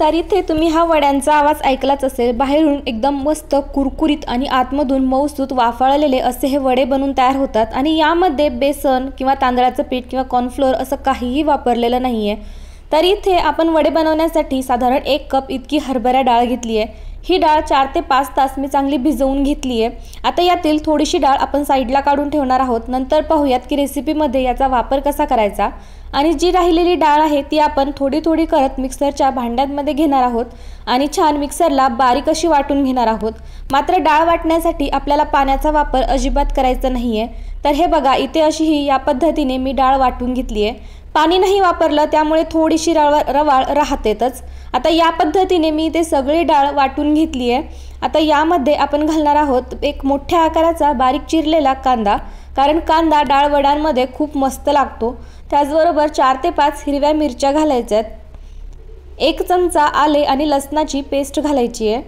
तर इथे तुम्ही हा वड्यांचा आवाज ऐकलाच असेल. बाहेरून एकदम मस्त कुरकुरीत आणि आतमधून मऊसूत वाफाळलेले असे हे वडे बनून तयार होतात. आणि यामध्ये बेसन किंवा तांदळाचं पीठ किंवा कॉर्नफ्लोअर असं काहीही वापरलेलं नाही आहे तर इथे आपण वडे बनवण्यासाठी साधारण एक कप इतकी हरभरा डाळ घेतली आहे ही डाळ चार ते पाच तास मी चांगली भिजवून घेतली आहे आता यातील थोडीशी डाळ आपण साईडला काढून ठेवणार आहोत. नंतर पाहूयात की रेसिपीमध्ये याचा वापर कसा करायचा. आणि जी राहिलेली डाळ आहे ती आपण थोडी थोडी करत मिक्सरच्या भांड्यांमध्ये घेणार आहोत. आणि छान मिक्सरला बारीक अशी वाटून घेणार आहोत. मात्र डाळ वाटण्यासाठी आपल्याला पाण्याचा वापर अजिबात करायचा नाही आहे तर हे बघा इथे अशी ही या पद्धतीने मी डाळ वाटून घेतली आहे पाणी नाही वापरलं त्यामुळे थोडीशी रवा रवाळ राहतेतच. आता या पद्धतीने मी ते सगळी डाळ वाटून घेतली आहे आता यामध्ये आपण घालणार आहोत एक मोठ्या आकाराचा बारीक चिरलेला कांदा कारण कांदा डाळ वडांमध्ये खूप मस्त लागतो. त्याचबरोबर चार ते पाच हिरव्या मिरच्या घालायच्या आहेत एक चमचा आले आणि लसणाची पेस्ट घालायची आहे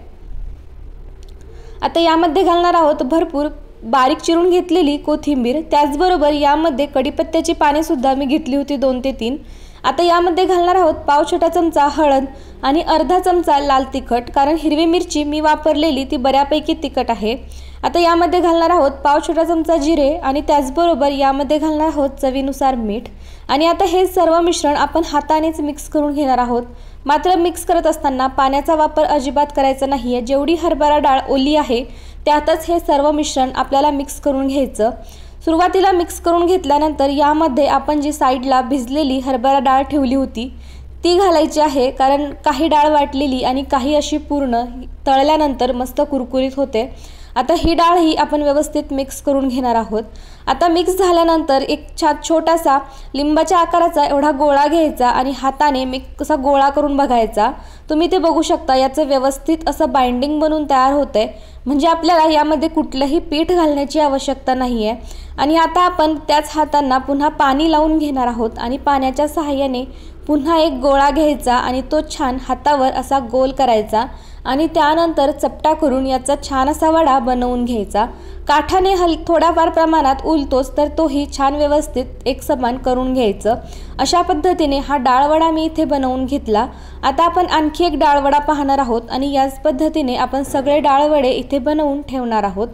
आता यामध्ये घालणार आहोत भरपूर बारीक चिरून घेतलेली कोथिंबीर त्याचबरोबर यामध्ये कडीपत्त्याची पानेसुद्धा मी घेतली होती दोन ते तीन. आता यामध्ये घालणार आहोत पाव छोटा चमचा हळद आणि अर्धा चमचा लाल तिखट कारण हिरवी मिरची मी वापरलेली ती बऱ्यापैकी तिखट आहे. आता यामध्ये घालणार आहोत पाव छोटा चमचा जिरे आणि त्याचबरोबर यामध्ये घालणार आहोत चवीनुसार मीठ. आणि आता हे सर्व मिश्रण आपण हातानेच मिक्स करून घेणार आहोत. मात्र मिक्स करत असताना पाण्याचा वापर अजिबात करायचा नाही आहे जेवढी हरभरा डाळ ओली आहे त्यातच हे सर्व मिश्रण आपल्याला मिक्स करून घ्यायचं. सुरुवातीला मिक्स करून घेतल्यानंतर यामध्ये आपण जी साईडला भिजलेली हरभरा डाळ ठेवली होती ती घालायची आहे. कारण काही डाळ वाटलेली आणि काही अशी पूर्ण तळल्यानंतर मस्त कुरकुरीत होते. आता ही डाळ ही आपण व्यवस्थित मिक्स करून घेणार आहोत. आता मिक्स झाल्यानंतर एक छान छोटासा लिंबाच्या आकाराचा एवढा गोळा घ्यायचा आणि हाताने मिक्स कसा गोळा करून बघायचा. तुम्ही ते बघू शकता. याचं व्यवस्थित असं बाइंडिंग बनून तयार होतं आहे म्हणजे आपल्याला यामध्ये कुठलंही पीठ घालण्याची आवश्यकता नाही आहे आणि आता आपण त्याच हातांना पुन्हा पाणी लावून घेणार आहोत आणि पाण्याच्या सहाय्याने पुन्हा एक गोळा घ्यायचा आणि तो छान हातावर असा गोल करायचा आणि त्यानंतर चपटा करून याचा छान असा वडा बनवून घ्यायचा. काठाने हल थोड्याफार प्रमाणात उलतोच तर तोही छान व्यवस्थित एक समान करून घ्यायचं. अशा पद्धतीने हा डाळवडा मी इथे बनवून घेतला. आता आपण आणखी एक डाळवडा पाहणार आहोत आणि याच पद्धतीने आपण सगळे डाळवडे इथे बनवून ठेवणार आहोत.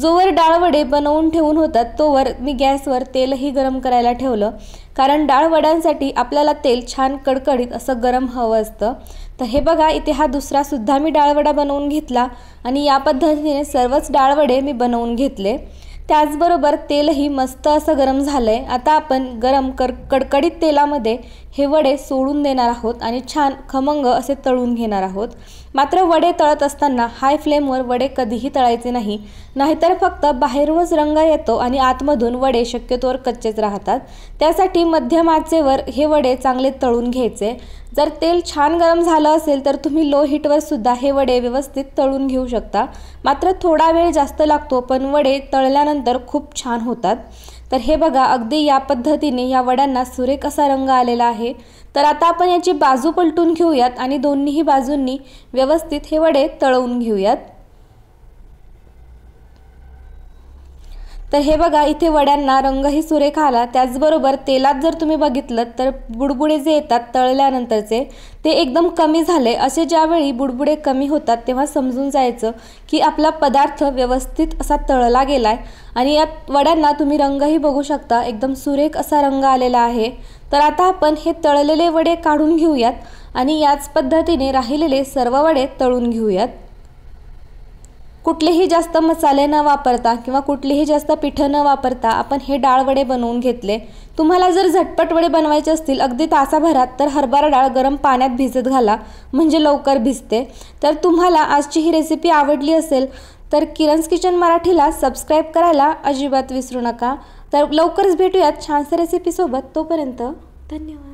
जोवर डाळवडे बनवून ठेवून होतात तोवर मी गॅसवर तेलही गरम करायला ठेवलं. कारण डाळवड्यांसाठी आपल्याला तेल छान कडकडीत असं गरम हवं असतं. तर हे बघा इथे हा दुसरासुद्धा मी डाळवडा बनवून घेतला आणि या पद्धतीने सर्वच डाळवडे मी बनवून घेतले. त्याचबरोबर तेलही मस्त असं गरम झालं आहे आता आपण गरम कर कडकडीत तेलामध्ये हे वडे सोडून देणार आहोत आणि छान खमंग असे तळून घेणार आहोत. मात्र वडे तळत असताना हाय फ्लेमवर वडे कधीही तळायचे नाही. नाहीतर फक्त बाहेरूनच रंग येतो आणि आतमधून वडे शक्यतोवर कच्चेच राहतात. त्यासाठी मध्यम आचेवर हे वडे चांगले तळून घ्यायचे. जर तेल छान गरम झालं असेल तर तुम्ही लो हीटवर सुद्धा हे वडे व्यवस्थित तळून घेऊ शकता. मात्र थोडा वेळ जास्त लागतो पण वडे तळल्यानंतर खूप छान होतात. तर हे बघा अगदी या पद्धतीने या वड्यांना सुरेख असा रंग आलेला आहे. तर आता आपण याची बाजू पलटून घेऊयात आणि दोन्हीही बाजूंनी व्यवस्थित हे वडे तळवून घेऊयात. तर हे बघा इथे वड्यांना रंगही सुरेख आला. त्याचबरोबर तेलात जर तुम्ही बघितलं तर बुडबुडे जे येतात तळल्यानंतरचे ते एकदम कमी झाले. असे ज्यावेळी बुडबुडे कमी होतात तेव्हा समजून जायचं की आपला पदार्थ व्यवस्थित असा तळला गेला आहे आणि या वड्यांना तुम्ही रंगही बघू शकता. एकदम सुरेख असा रंग आलेला आहे. तर आता आपण हे तळलेले वडे काढून घेऊयात आणि याच पद्धतीने राहिलेले सर्व वडे तळून घेऊयात. कुठलेही जास्त मसाले न वापरता किंवा कुठलीही जास्त पिठं न वापरता आपण हे डाळ वडे बनवून घेतले. तुम्हाला जर झटपट वडे बनवायचे असतील अगदी तासाभरात तर हरभरा डाळ गरम पाण्यात भिजत घाला म्हणजे लवकर भिजते. तर तुम्हाला आजची ही रेसिपी आवडली असेल तर किरणस किचन मराठीला सबस्क्राईब करायला अजिबात विसरू नका. तर लवकरच भेटूयात छानशा रेसिपीसोबत तोपर्यंत धन्यवाद.